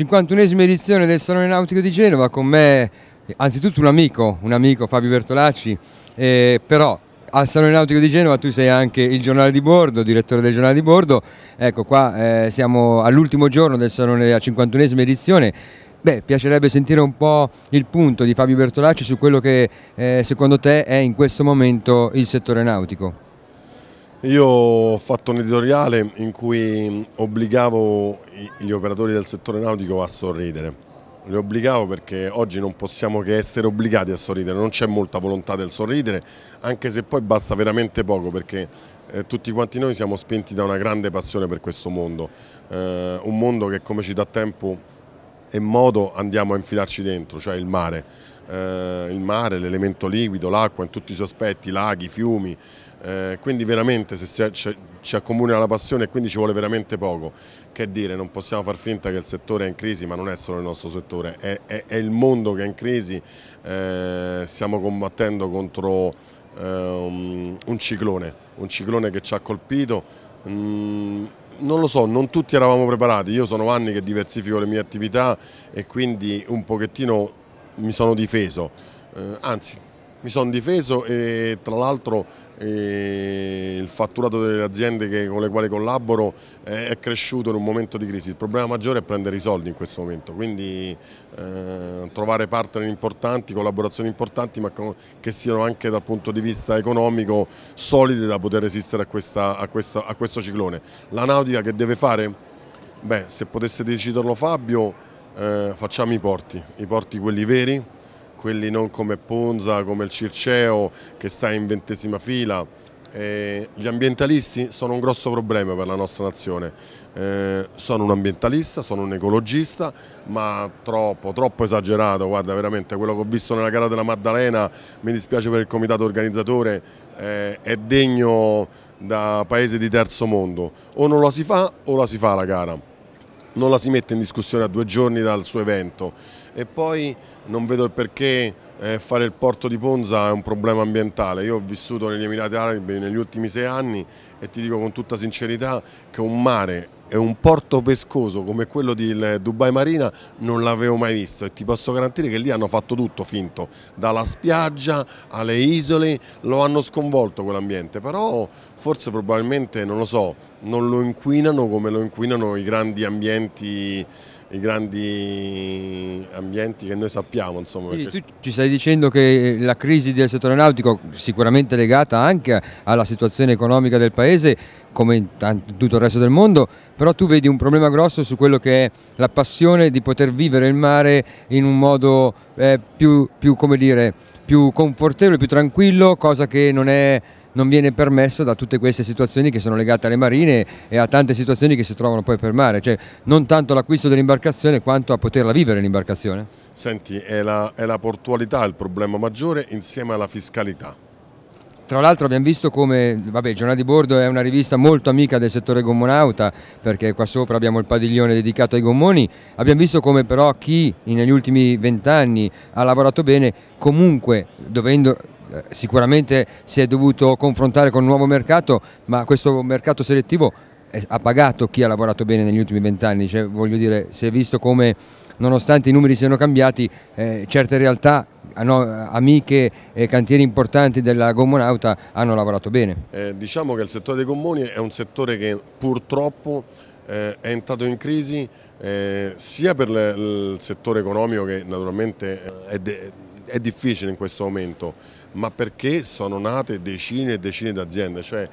51esima edizione del Salone Nautico di Genova, con me anzitutto un amico, un amico Fabio Bertolacci, eh, però al Salone Nautico di Genova tu sei anche il giornale di bordo, direttore del giornale di bordo, ecco qua eh, siamo all'ultimo giorno del Salone della 51esima edizione, Beh, piacerebbe sentire un po' il punto di Fabio Bertolacci su quello che eh, secondo te è in questo momento il settore nautico. Io ho fatto un editoriale in cui obbligavo gli operatori del settore nautico a sorridere. Li obbligavo perché oggi non possiamo che essere obbligati a sorridere, non c'è molta volontà del sorridere, anche se poi basta veramente poco perché eh, tutti quanti noi siamo spinti da una grande passione per questo mondo, eh, un mondo che come ci dà tempo e modo andiamo a infilarci dentro, cioè il mare. Eh, il mare, l'elemento liquido, l'acqua in tutti i suoi aspetti, laghi, fiumi, eh, quindi veramente se ci, ci accomuna la passione e quindi ci vuole veramente poco. Che dire, non possiamo far finta che il settore è in crisi, ma non è solo il nostro settore, è, è, è il mondo che è in crisi, eh, stiamo combattendo contro eh, un, un, ciclone, un ciclone che ci ha colpito. Mm, non lo so, non tutti eravamo preparati, io sono anni che diversifico le mie attività e quindi un pochettino mi sono difeso, eh, anzi mi sono difeso e tra l'altro il fatturato delle aziende che, con le quali collaboro eh, è cresciuto in un momento di crisi. Il problema maggiore è prendere i soldi in questo momento, quindi eh, trovare partner importanti, collaborazioni importanti ma che siano anche dal punto di vista economico solide da poter resistere a, questa, a, questa, a questo ciclone. La nautica che deve fare? Beh, se potesse deciderlo Fabio, eh, facciamo i porti, i porti quelli veri, quelli non come Ponza, come il Circeo che sta in ventesima fila. Eh, gli ambientalisti sono un grosso problema per la nostra nazione. Eh, sono un ambientalista, sono un ecologista, ma troppo, troppo esagerato. Guarda, veramente quello che ho visto nella gara della Maddalena, mi dispiace per il comitato organizzatore, eh, è degno da paese di terzo mondo. O non la si fa o la si fa la gara non la si mette in discussione a due giorni dal suo evento e poi non vedo il perché eh, fare il porto di Ponza è un problema ambientale. Io ho vissuto negli Emirati Arabi negli ultimi sei anni e ti dico con tutta sincerità che un mare e un porto pescoso come quello di Dubai Marina non l'avevo mai visto e ti posso garantire che lì hanno fatto tutto finto, dalla spiaggia alle isole, lo hanno sconvolto quell'ambiente, però forse probabilmente, non lo so, non lo inquinano come lo inquinano i grandi ambienti i grandi ambienti che noi sappiamo. Insomma, perché... Tu ci stai dicendo che la crisi del settore nautico, sicuramente legata anche alla situazione economica del paese, come in tutto il resto del mondo, però tu vedi un problema grosso su quello che è la passione di poter vivere il mare in un modo eh, più, più, dire, più confortevole, più tranquillo, cosa che non è non viene permesso da tutte queste situazioni che sono legate alle marine e a tante situazioni che si trovano poi per mare, cioè non tanto l'acquisto dell'imbarcazione quanto a poterla vivere l'imbarcazione. Senti, è la, è la portualità il problema maggiore insieme alla fiscalità. Tra l'altro abbiamo visto come, vabbè, il Giornale di Bordo è una rivista molto amica del settore gommonauta, perché qua sopra abbiamo il padiglione dedicato ai gommoni, abbiamo visto come però chi negli ultimi vent'anni ha lavorato bene, comunque dovendo sicuramente si è dovuto confrontare con un nuovo mercato, ma questo mercato selettivo ha pagato chi ha lavorato bene negli ultimi vent'anni, cioè, voglio dire, si è visto come nonostante i numeri siano cambiati, eh, certe realtà no, amiche e cantieri importanti della gommonauta hanno lavorato bene. Eh, diciamo che il settore dei gommoni è un settore che purtroppo eh, è entrato in crisi eh, sia per il settore economico che naturalmente è, de, è difficile in questo momento, ma perché sono nate decine e decine di aziende, cioè,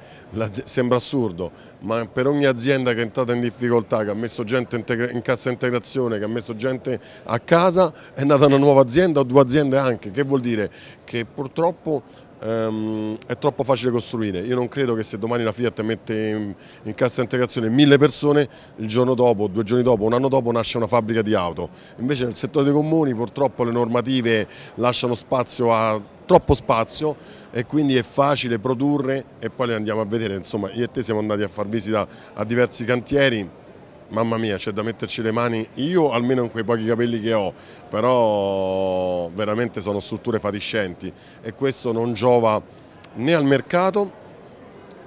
sembra assurdo, ma per ogni azienda che è entrata in difficoltà, che ha messo gente in cassa integrazione, che ha messo gente a casa, è nata una nuova azienda o due aziende anche, che vuol dire? Che purtroppo Um, è troppo facile costruire. Io non credo che se domani la Fiat mette in, in, cassa integrazione mille persone, il giorno dopo, due giorni dopo, un anno dopo nasce una fabbrica di auto. Invece nel settore dei comuni purtroppo le normative lasciano spazio a troppo spazio e quindi è facile produrre e poi le andiamo a vedere. Insomma, io e te siamo andati a far visita a diversi cantieri mamma mia c'è da metterci le mani, io almeno in quei pochi capelli che ho, però veramente sono strutture fatiscenti. E questo non giova né al mercato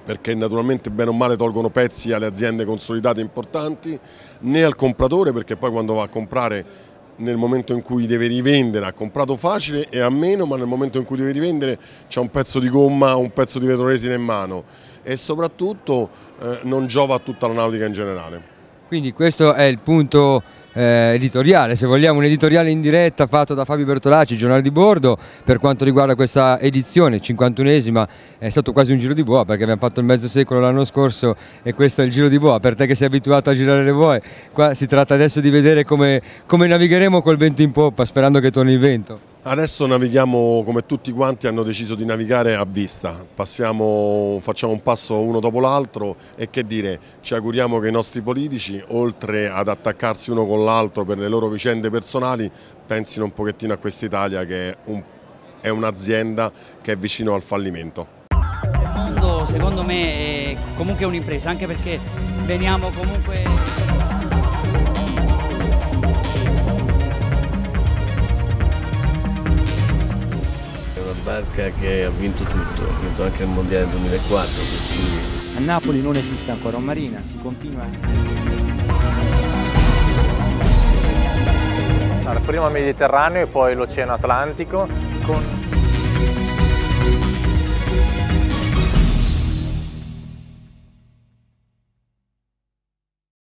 perché naturalmente bene o male tolgono pezzi alle aziende consolidate importanti, né al compratore perché poi quando va a comprare nel momento in cui deve rivendere ha comprato facile e a meno, ma nel momento in cui deve rivendere c'è un pezzo di gomma un pezzo di vetro resina in mano. E soprattutto eh, non giova a tutta la nautica in generale. Quindi questo è il punto eh, editoriale, se vogliamo un editoriale in diretta fatto da Fabio Bertolacci, giornale di bordo, per quanto riguarda questa edizione, 51esima, è stato quasi un giro di boa perché abbiamo fatto il mezzo secolo l'anno scorso e questo è il giro di boa, per te che sei abituato a girare le boe, qua si tratta adesso di vedere come, come navigheremo col vento in poppa sperando che torni il vento. Adesso navighiamo come tutti quanti hanno deciso di navigare a vista, Passiamo, facciamo un passo uno dopo l'altro e che dire, ci auguriamo che i nostri politici, oltre ad attaccarsi uno con l'altro per le loro vicende personali, pensino un pochettino a quest'Italia che è un'azienda che è vicino al fallimento. Il mondo secondo me è comunque un'impresa, anche perché veniamo comunque barca che ha vinto tutto, ha vinto anche il Mondiale 2004. A Napoli non esiste ancora un marina, si continua. Prima il Mediterraneo e poi l'Oceano Atlantico con